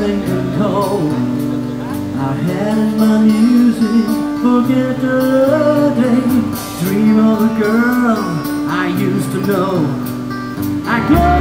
nothing could. I had my music, forget the day. Dream of a girl I used to know. I close